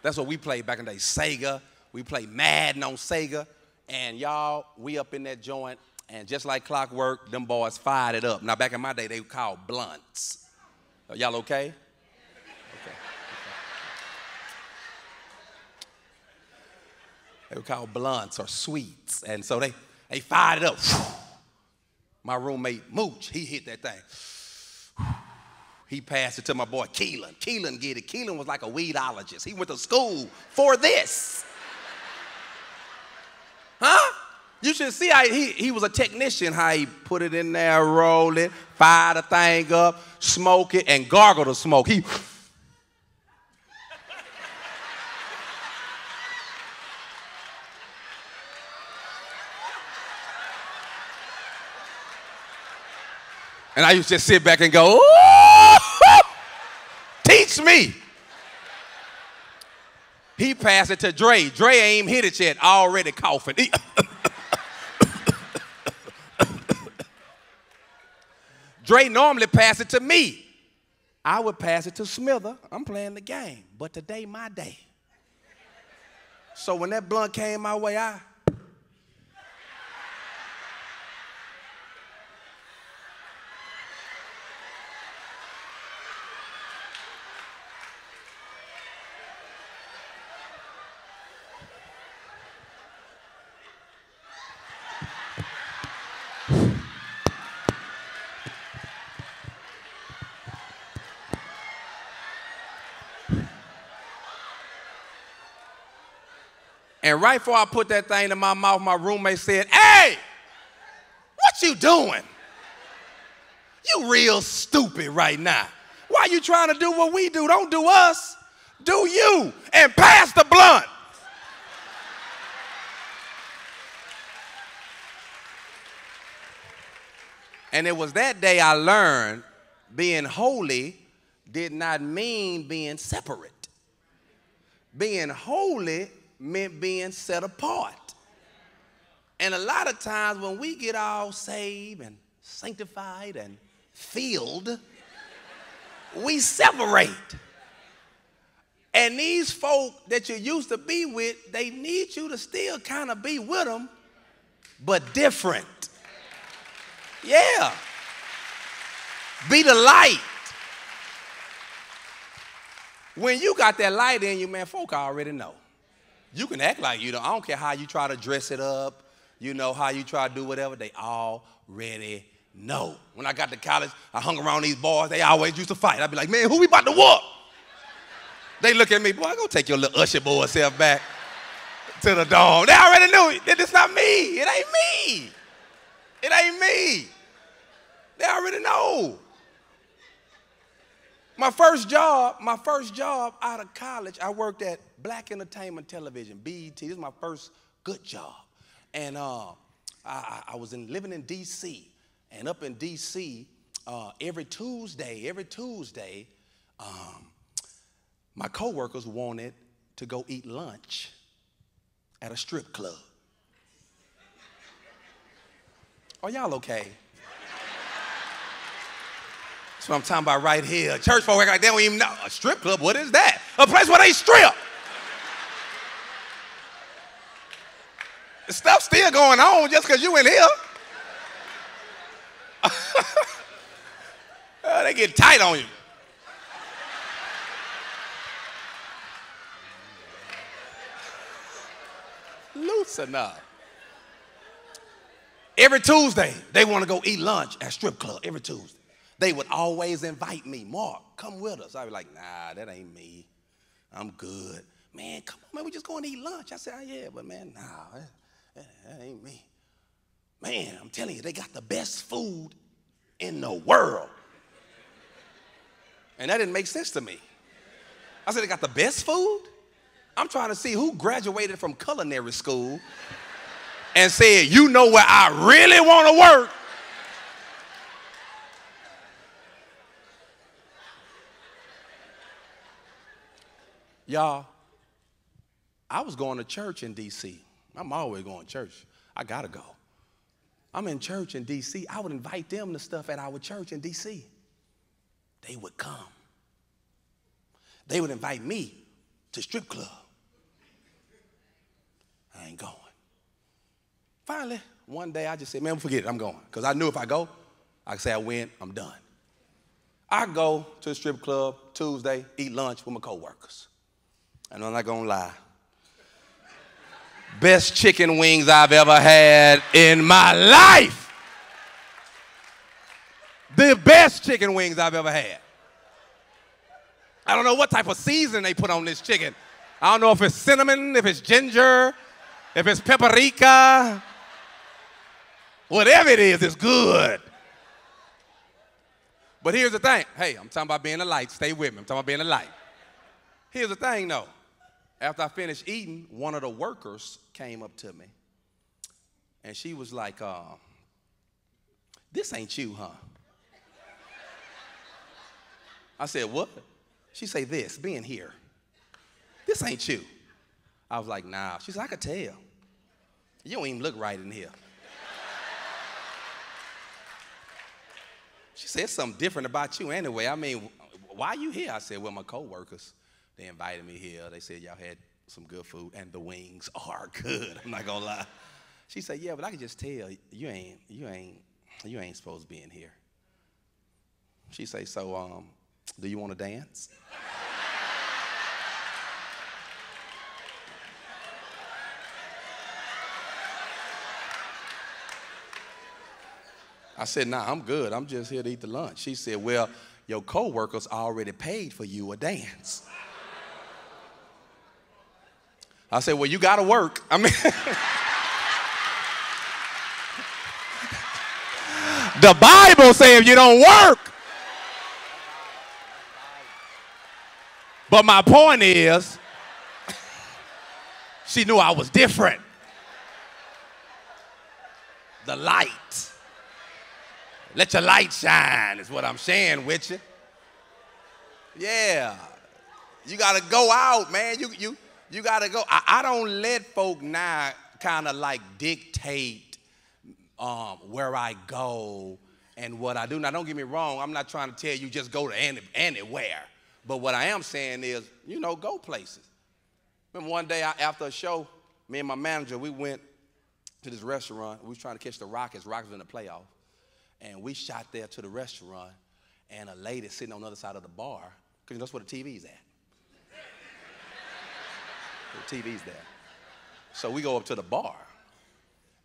That's what we played back in the day, Sega. We played Madden on Sega. And y'all, we up in that joint, and just like clockwork, them boys fired it up. Now, back in my day, they were called blunts. Y'all okay? Okay. They were called blunts or sweets. And so they, they fired it up. My roommate, Mooch, he hit that thing. [SIGHS] He passed it to my boy Keelan. Keelan get it. Keelan was like a weedologist. He went to school for this. Huh? You should see how he, he was a technician, how he put it in there, roll it, fire the thing up, smoke it, and gargle the smoke. He And I used to sit back and go, [LAUGHS] teach me. He passed it to Dre. Dre ain't hit it yet, already coughing. [LAUGHS] Dre normally pass it to me. I would pass it to Smither. I'm playing the game. But today, my day. So when that blunt came my way, I And right before I put that thing in my mouth, my roommate said, Hey, what you doing? You real stupid right now. Why you trying to do what we do? Don't do us. Do you and pass the blunt. And it was that day I learned being holy did not mean being separate. Being holy meant being set apart. And a lot of times when we get all saved and sanctified and filled, we separate. And these folk that you used to be with, they need you to still kind of be with them, but different. Yeah. Be the light. When you got that light in you, man, folk already know. You can act like you don't. I don't care how you try to dress it up, you know, how you try to do whatever, they already know. When I got to college, I hung around these boys, they always used to fight. I'd be like, man, who we about to whoop? They look at me, boy, go take your little usher boy self back to the dome. They already knew it. It's not me. It ain't me. It ain't me. They already know. My first job, my first job out of college, I worked at Black Entertainment Television, BET. This is my first good job. And uh, I, I, was in, living in D.C. And up in D.C., uh, every Tuesday, every Tuesday, um, my coworkers wanted to go eat lunch at a strip club. Are y'all okay? That's what I'm talking about right here. Church folk like they don't even know. A strip club, what is that? A place where they strip. Stuff still going on just because you in here. [LAUGHS] uh, they get tight on you. Loosen up. Every Tuesday, they want to go eat lunch at strip club every Tuesday they would always invite me, Mark, come with us. I'd be like, nah, that ain't me. I'm good. Man, come on, man, we just going to eat lunch. I said, oh, yeah, but man, nah, that, that ain't me. Man, I'm telling you, they got the best food in the world. And that didn't make sense to me. I said, they got the best food? I'm trying to see who graduated from culinary school and said, you know where I really want to work Y'all, I was going to church in D.C. I'm always going to church. I got to go. I'm in church in D.C. I would invite them to stuff at our church in D.C. They would come. They would invite me to strip club. I ain't going. Finally, one day I just said, man, forget it, I'm going. Because I knew if I go, I could say I win, I'm done. I go to the strip club Tuesday, eat lunch with my coworkers. And I'm not gonna lie. Best chicken wings I've ever had in my life. The best chicken wings I've ever had. I don't know what type of season they put on this chicken. I don't know if it's cinnamon, if it's ginger, if it's paprika. Whatever it is, it's good. But here's the thing. Hey, I'm talking about being a light. Stay with me. I'm talking about being a light. Here's the thing, though. After I finished eating, one of the workers came up to me. And she was like, uh, This ain't you, huh? I said, What? She said, This, being here. This ain't you. I was like, Nah. She said, I could tell. You don't even look right in here. She said something different about you anyway. I mean, why are you here? I said, well, my coworkers, they invited me here. They said y'all had some good food, and the wings [LAUGHS] are good. I'm not gonna lie. She said, yeah, but I can just tell you ain't, you ain't, you ain't supposed to be in here. She said, so, um, do you want to dance? I said, nah, I'm good. I'm just here to eat the lunch. She said, well, your coworkers already paid for you a dance. I said, well, you got to work. I mean, [LAUGHS] the Bible says if you don't work. But my point is, [LAUGHS] she knew I was different. The light. Let your light shine, is what I'm saying with you. Yeah. You gotta go out, man. You you you gotta go. I, I don't let folk now kind of like dictate um, where I go and what I do. Now, don't get me wrong. I'm not trying to tell you just go to any, anywhere. But what I am saying is, you know, go places. Remember one day I, after a show, me and my manager, we went to this restaurant. We was trying to catch the Rockets. Rockets in the playoff. And we shot there to the restaurant, and a lady sitting on the other side of the bar, because that's where the TV's at. The TV's there. So we go up to the bar,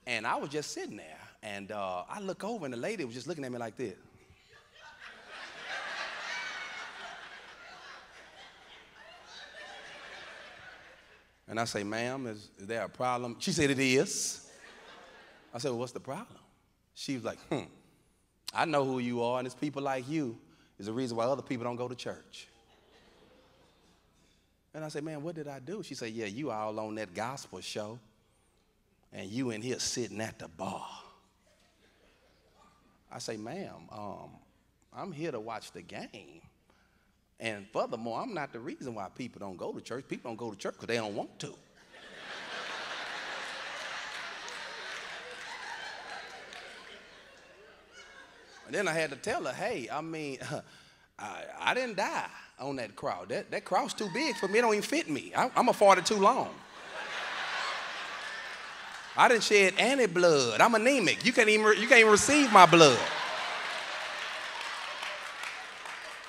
and I was just sitting there, and uh, I look over, and the lady was just looking at me like this. And I say, ma'am, is, is, there a problem? She said, it is. I said, well, what's the problem? She was like, hmm, I know who you are, and it's people like you is the reason why other people don't go to church. And I said, man, what did I do? She said, yeah, you all on that gospel show, and you in here sitting at the bar. I say, ma'am, um, I'm here to watch the game. And furthermore, I'm not the reason why people don't go to church. People don't go to church because they don't want to. And then I had to tell her, hey, I mean, [LAUGHS] I, I didn't die on that cross. That, that cross too big for me. It don't even fit me. I, am a 40 too long. I didn't shed any blood. I'm anemic. You can't even, you can't even receive my blood.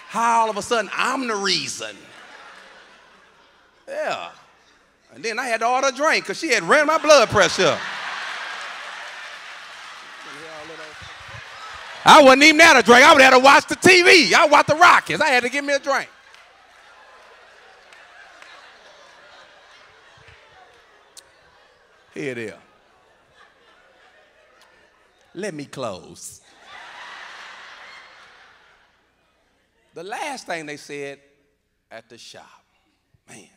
How all of a sudden I'm the reason? Yeah. And then I had to order a drink because she had ran my blood pressure. I wasn't even at a drink. I would have to watch the TV. I watched the Rockets. I had to get me a drink. Here it is. Let me close. The last thing they said at the shop, man,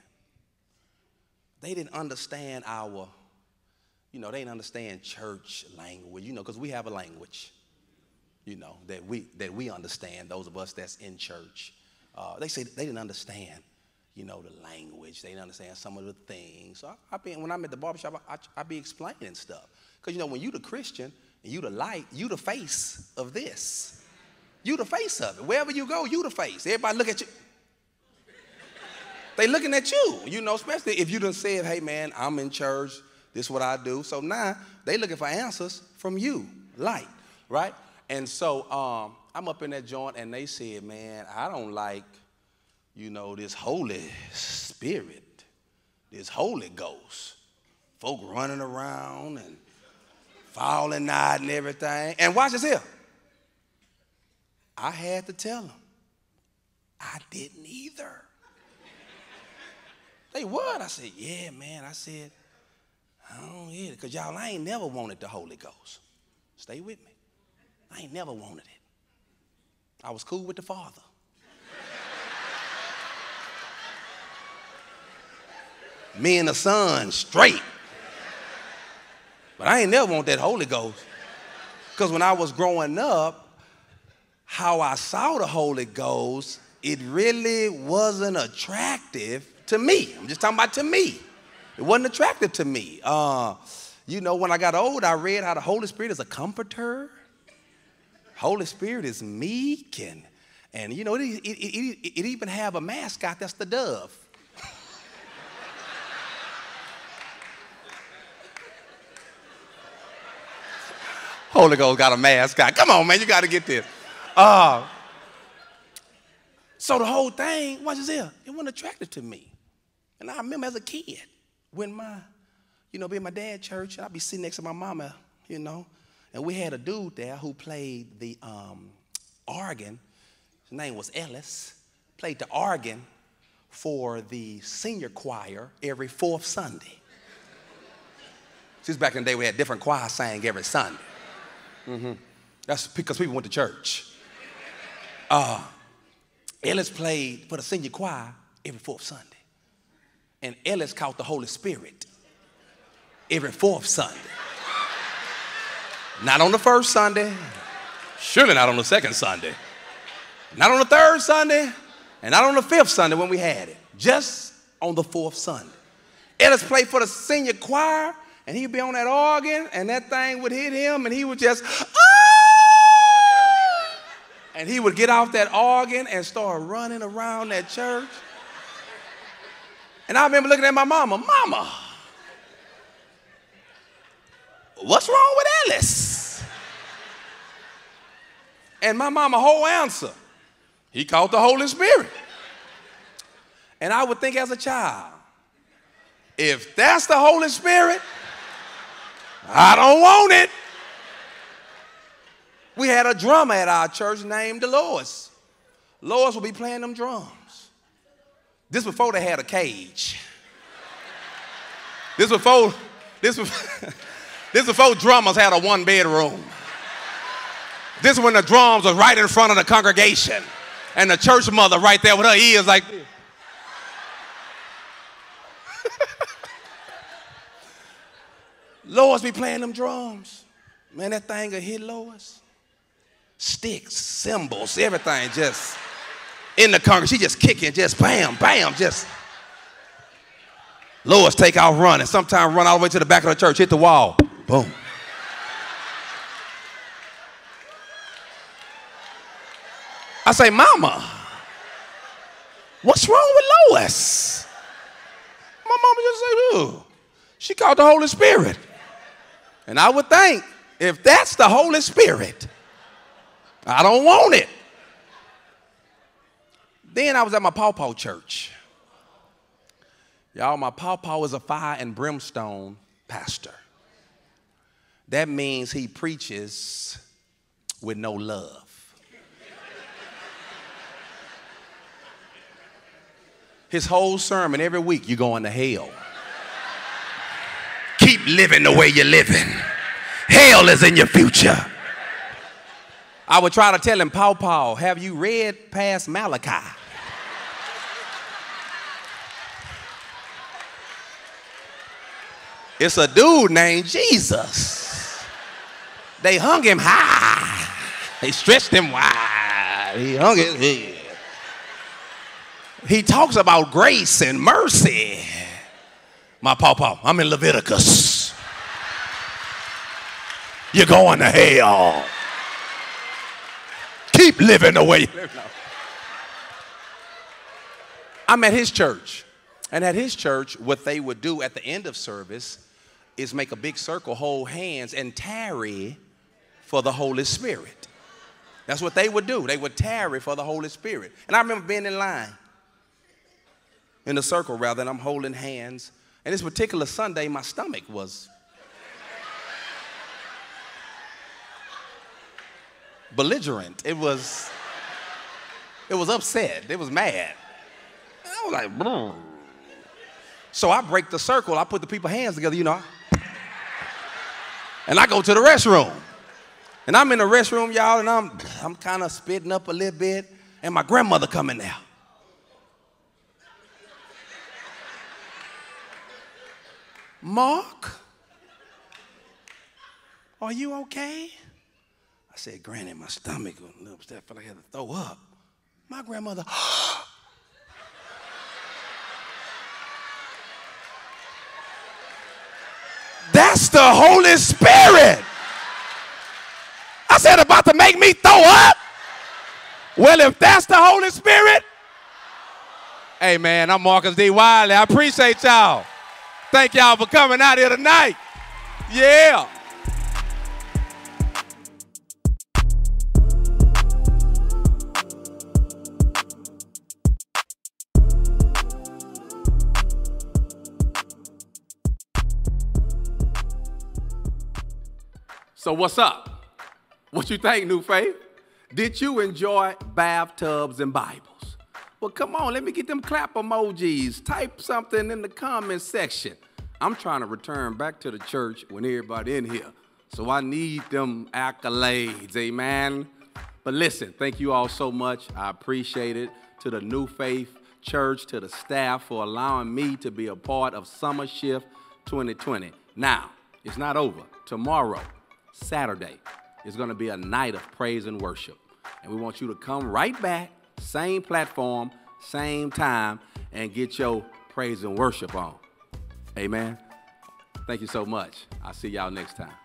they didn't understand our, you know, they didn't understand church language, you know, because we have a language you know, that we, that we understand, those of us that's in church. Uh, they say they didn't understand, you know, the language. They didn't understand some of the things. So I, I been, when I'm at the barbershop, I, I, I be explaining stuff. Because, you know, when you the Christian and you the light, you the face of this. You the face of it. Wherever you go, you the face. Everybody look at you. They looking at you, you know, especially if you done said, hey man, I'm in church, this is what I do. So now they looking for answers from you, light, right? And so um, I'm up in that joint and they said, man, I don't like, you know, this Holy Spirit, this Holy Ghost. Folk running around and falling out and everything. And watch this here. I had to tell them, I didn't either. they what? I said, yeah, man. I said, I don't it. Because y'all, I ain't never wanted the Holy Ghost. Stay with me. I ain't never wanted it. I was cool with the Father. Me and the Son, straight. But I ain't never want that Holy Ghost. Because when I was growing up, how I saw the Holy Ghost, it really wasn't attractive to me. I'm just talking about to me. It wasn't attractive to me. Uh, you know, when I got old, I read how the Holy Spirit is a comforter. Holy Spirit is meek and, and you know, it, it, it, it even have a mascot that's the dove. Holy Ghost got a mascot. Come on, man, you got to get this. Uh, so the whole thing, watch this here, it wasn't attractive to me. And I remember as a kid, when my, you know, be in my dad's church, and I'd be sitting next to my mama, you know, and we had a dude there who played the um, organ. His name was Ellis. Played the organ for the senior choir every fourth Sunday. Since back in the day, we had different choirs sang every Sunday. Mm-hmm. That's because people went to church. Uh, Ellis played for the senior choir every fourth Sunday. And Ellis caught the Holy Spirit every fourth Sunday. Not on the first Sunday, surely not on the second Sunday, not on the third Sunday, and not on the fifth Sunday when we had it, just on the fourth Sunday. Ellis played for the senior choir, and he'd be on that organ, and that thing would hit him, and he would just, ah! and he would get off that organ and start running around that church. And I remember looking at my mama, Mama, what's wrong with Ellis? And my mama whole answer, he called the Holy Spirit. And I would think as a child, if that's the Holy Spirit, I don't want it. We had a drummer at our church named Dolores. Lois would be playing them drums. This before they had a cage. This before, this before, [LAUGHS] this before drummers had a one bedroom. This when the drums was right in front of the congregation. And the church mother right there with her ears like this. Lois be playing them drums. Man, that thing will hit Lois. Sticks, cymbals, everything just in the congregation. She just kicking, just bam, bam, just. Lois take off running. Sometimes run all the way to the back of the church, hit the wall. Boom. I say, Mama, what's wrong with Lois? My mama just say, Ooh. She called the Holy Spirit. And I would think if that's the Holy Spirit, I don't want it. Then I was at my pawpaw church. Y'all, my pawpaw is a fire and brimstone pastor. That means he preaches with no love. His whole sermon every week, you're going to hell. Keep living the way you're living. Hell is in your future. I would try to tell him, Pawpaw, have you read past Malachi? It's a dude named Jesus. They hung him high. They stretched him wide. He hung his head. he talks about grace and mercy. My papa, I'm in Leviticus. You're going to hell. Keep living the way. I'm at his church. And at his church, what they would do at the end of service is make a big circle, hold hands, and tarry for the Holy Spirit. That's what they would do. They would tarry for the Holy Spirit. And I remember being in line, in the circle rather, and I'm holding hands. And this particular Sunday, my stomach was belligerent. It was, it was upset. It was mad. I was like, so I break the circle. I put the people hands together, you know, and I go to the restroom. And I'm in the restroom, y'all, and I'm, I'm kind of spitting up a little bit, and my grandmother coming now. Mark, are you okay? I said, Granny, my stomach was a little upset. I felt like I had to throw up. My grandmother, [GASPS] That's the Holy Spirit. I said, about to make me throw up? Well, if that's the Holy Spirit, hey man, I'm Marcus D. Wiley. I appreciate y'all. Thank y'all for coming out here tonight. Yeah. So what's up? What you think, New Faith? Did you enjoy bathtubs and Bibles? Well, come on, let me get them clap emojis. Type something in the comment section. I'm trying to return back to the church when everybody in here. So I need them accolades, amen. But listen, thank you all so much. I appreciate it. To the New Faith Church, to the staff for allowing me to be a part of Summer Shift 2020. Now, it's not over. Tomorrow, Saturday is going to be a night of praise and worship. And we want you to come right back, same platform, same time, and get your praise and worship on. Amen. Thank you so much. I'll see y'all next time.